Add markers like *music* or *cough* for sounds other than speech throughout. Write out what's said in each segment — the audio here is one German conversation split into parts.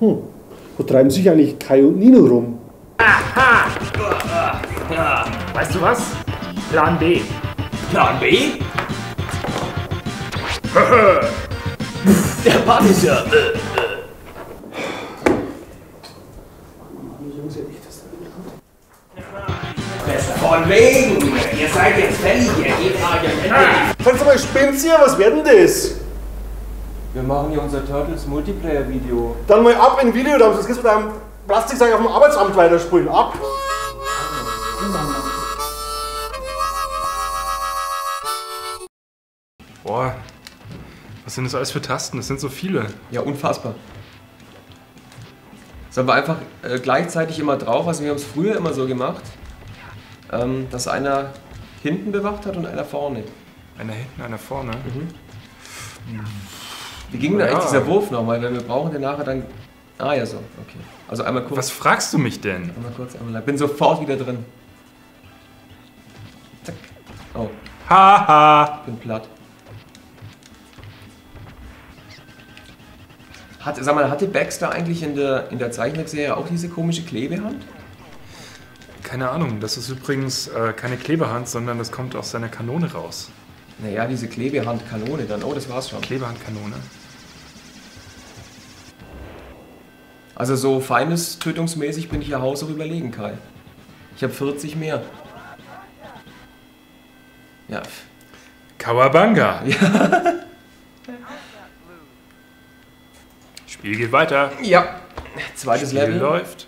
Hm. Wo treiben sich eigentlich Kai und Nino rum? Aha! Ja, weißt du was? Plan B. Plan B? *laughs* Der Punisher. Von wegen! Ihr seid jetzt fällig, ihr geht mal Kannst mal, spinnt's hier? Was werden das? Wir machen hier unser Turtles Multiplayer-Video. Dann mal ab in Video, da das mit einem Plastiksack auf dem Arbeitsamt weiterspulen. Ab! Boah, was sind das alles für Tasten? Das sind so viele. Ja, unfassbar. Sollen wir einfach äh, gleichzeitig immer drauf? Also wir haben es früher immer so gemacht, ähm, dass einer hinten bewacht hat und einer vorne. Einer hinten, einer vorne. Wie ging denn Ja. eigentlich dieser Wurf nochmal? Weil wir brauchen den nachher dann... Ah ja, so, okay. Also einmal kurz, Was fragst du mich denn? einmal kurz, einmal lang. Bin sofort wieder drin. Zack. Oh, Haha! bin platt. Hat, sag mal, hatte Baxter eigentlich in der, in der Zeichentrickserie auch diese komische Klebehand? Keine Ahnung, das ist übrigens äh, keine Klebehand, sondern das kommt aus seiner Kanone raus. Naja, diese Klebehand-Kanone dann. Oh, das war's schon. Klebehandkanone. Also so feines tötungsmäßig bin ich ja haushoch überlegen, Kai. Ich habe 40 mehr. Ja, Kawabanga! *laughs* Spiel geht weiter. ja. Zweites Spiel Level. läuft.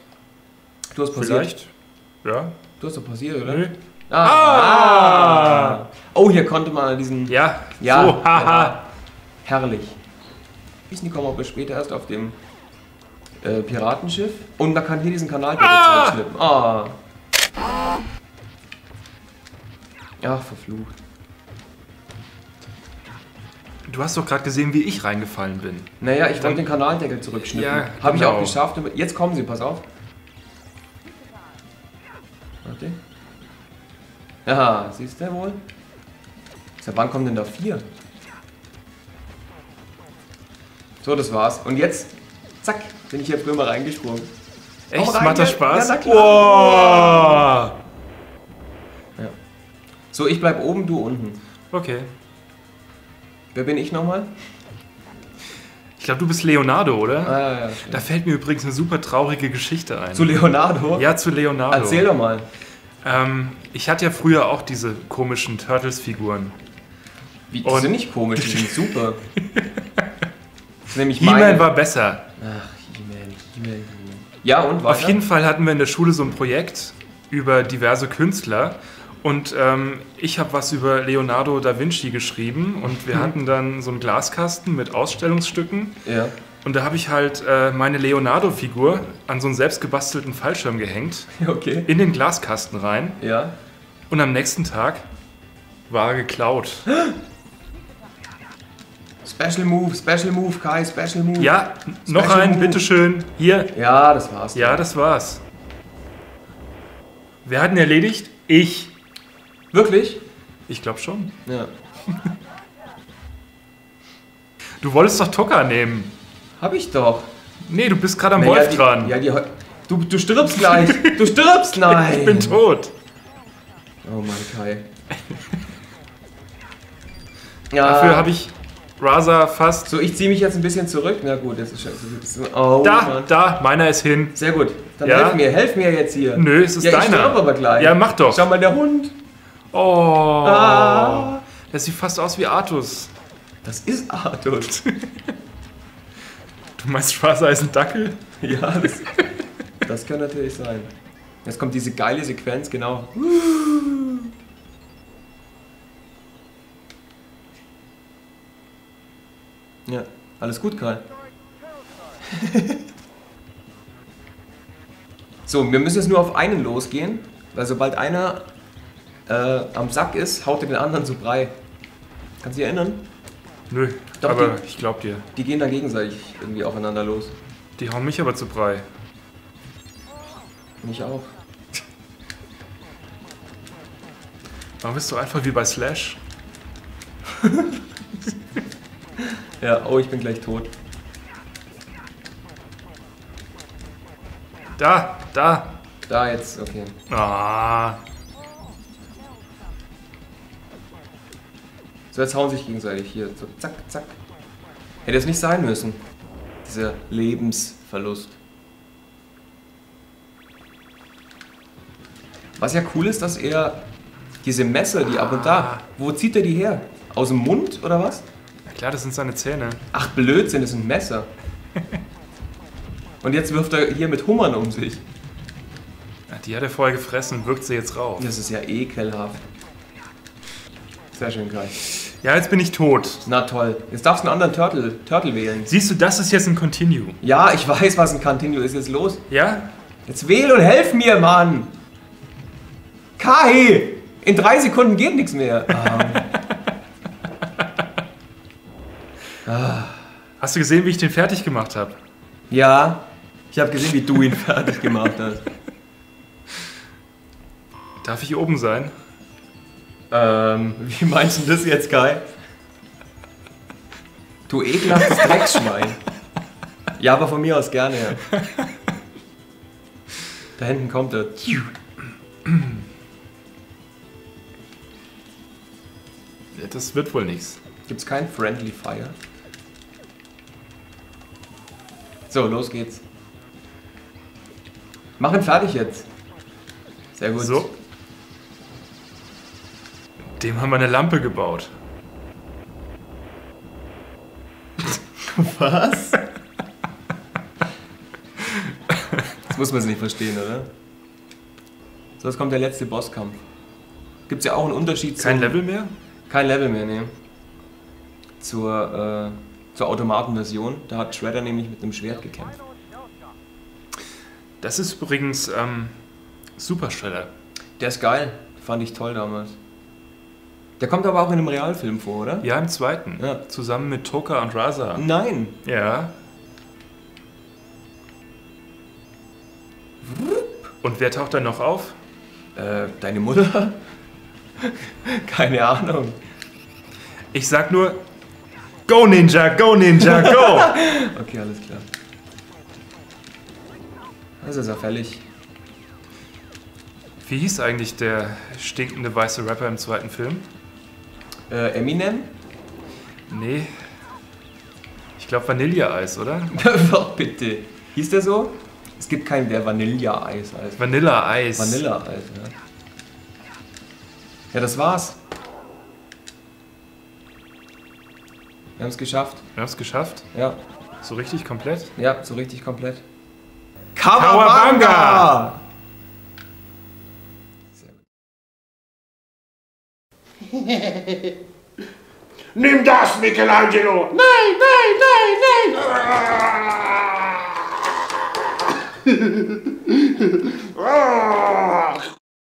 Du hast pausiert. Vielleicht. Ja. Du hast doch pausiert, oder? Nö. Ah. ah. Oh, hier konnte man diesen... Ja. Ja. So, haha. Herrlich. Wissen die kommen auch später erst auf dem äh, Piratenschiff. Und man kann hier diesen Kanal Ah. zurückschnippen. Ah. Ach, verflucht. Du hast doch gerade gesehen, wie ich reingefallen bin. Naja, ich wollte den Kanaldeckel zurückschnippen. Ja, Habe ich genau. auch geschafft. Jetzt kommen sie, pass auf. Warte. Ja, siehst du wohl? Seit wann kommen denn da vier? So, das war's. Und jetzt, zack, bin ich hier drüber reingesprungen. Echt? rein, Macht das ja. Spaß? Ja, na klar. Oh. So, ich bleib oben, du unten. Okay. Wer bin ich nochmal? Ich glaube, du bist Leonardo, oder? Ah, ja, ja. Da fällt mir übrigens eine super traurige Geschichte ein. Zu Leonardo? ja, zu Leonardo. Erzähl doch mal. Ähm, ich hatte ja früher auch diese komischen Turtles-Figuren. Wie, die Und- sind nicht komisch, die sind super. *laughs* Nämlich He-Man war besser. Ach, He-Man, He-Man. Ja, und weiter? Auf jeden Fall hatten wir in der Schule so ein Projekt über diverse Künstler. Und ähm, ich habe was über Leonardo da Vinci geschrieben und wir hatten dann so einen Glaskasten mit Ausstellungsstücken. Ja. Und da habe ich halt äh, meine Leonardo-Figur an so einen selbstgebastelten Fallschirm gehängt, *laughs* Okay. in den Glaskasten rein. Ja. Und am nächsten Tag war er geklaut. *gasps* Special Move, Special Move, Kai, Special Move. Ja, noch Special ein, Move. bitteschön. Hier. Ja, das war's. Ja, das war's. Wer hat ihn erledigt? Ich. Wirklich? Ich glaube schon. Ja. *laughs* Du wolltest doch Toka nehmen. Hab ich doch. Nee, du bist gerade am Wolf die, dran. Ja, die, du, du stirbst gleich. Du stirbst, *laughs* nein. ich bin tot. Oh Mann, Kai. *laughs* Ja. Dafür habe ich Raza fast. So, ich ziehe mich jetzt ein bisschen zurück. Na gut, das ist schon. Oh, Da, Mann. da, meiner ist hin. Sehr gut. Dann Ja. helf mir, helf mir jetzt hier. Nö, es ist ja, ich deiner. sterbe aber gleich. Ja, mach doch. Schau mal, der Hund. Oh. Ah. Das sieht fast aus wie Artus. Das ist Artus. Du meinst, Raza ist ein Dackel? ja, das, das kann natürlich sein. Jetzt kommt diese geile Sequenz, genau. Ja, alles gut, Karl. *laughs* so, wir müssen jetzt nur auf einen losgehen, weil sobald einer äh, am Sack ist, haut er den anderen zu Brei. Kannst du dich erinnern? Nö, Doch, aber die- ich glaub dir. Die gehen dann gegenseitig irgendwie aufeinander los. Die hauen mich aber zu Brei. Mich auch. Warum bist du einfach wie bei Slash? *laughs* Ja, oh, ich bin gleich tot. Da, da. Da jetzt, okay. Ah, So, jetzt hauen sich gegenseitig hier. So, zack, zack. Hätte es nicht sein müssen. Dieser Lebensverlust. Was ja cool ist, dass er diese Messer, die ab und da, wo zieht er die her? Aus dem Mund oder was? Klar, das sind seine Zähne. Ach, Blödsinn, das sind Messer. Und jetzt wirft er hier mit Hummern um sich. Ja, die hat er vorher gefressen, wirkt sie jetzt rauf. Das ist ja ekelhaft. Sehr schön, Kai. Ja, jetzt bin ich tot. Na toll. Jetzt darfst du einen anderen Turtle, Turtle wählen. Siehst du, das ist jetzt ein Continue. Ja, ich weiß, was ein Continue ist. Jetzt los. Ja? Jetzt wähl und helf mir, Mann! Kai! In drei Sekunden geht nichts mehr. *laughs* Ah. Hast du gesehen, wie ich den fertig gemacht habe? Ja, ich habe gesehen, wie du ihn *laughs* fertig gemacht hast. Darf ich hier oben sein? Ähm, *laughs* wie meinst du das jetzt, Kai? Du ekelhaftes Drecksschwein. Ja, aber von mir aus gerne, ja. Da hinten kommt er. Das wird wohl nichts. Gibt's kein Friendly Fire? So, los geht's. Mach ihn fertig jetzt. Sehr gut. So. Dem haben wir eine Lampe gebaut. Was? Das muss man sich nicht verstehen, oder? So, jetzt kommt der letzte Bosskampf. Gibt's ja auch einen Unterschied Kein zum- Level mehr? Kein Level mehr, ne. Zur, äh, zur Automatenversion. Da hat Shredder nämlich mit einem Schwert gekämpft. Das ist übrigens ähm, Super Shredder. Der ist geil. Fand ich toll damals. Der kommt aber auch in einem Realfilm vor, oder? Ja, im zweiten. Ja. Zusammen mit Toka und Raza. Nein. Ja. Und wer taucht da noch auf? Äh, deine Mutter? *laughs* Keine Ahnung. Ich sag nur: Go Ninja, go Ninja, go! *laughs* Okay, alles klar. Das ist ja fällig. Wie hieß eigentlich der stinkende weiße Rapper im zweiten Film? Äh, Eminem? Nee. Ich glaube Vanilleeis, oder? *laughs* Doch, bitte. Hieß der so? Es gibt keinen, der Vanilla-Eis heißt. Vanilleeis. Vanilla-Eis, ja. Ja, das war's. Wir haben es geschafft. Wir haben es geschafft. Ja, So richtig komplett. ja, so richtig komplett. Kawabanga! Gut. *laughs* Nimm das, Michelangelo! Nein, nein, nein, nein! *laughs* Ah!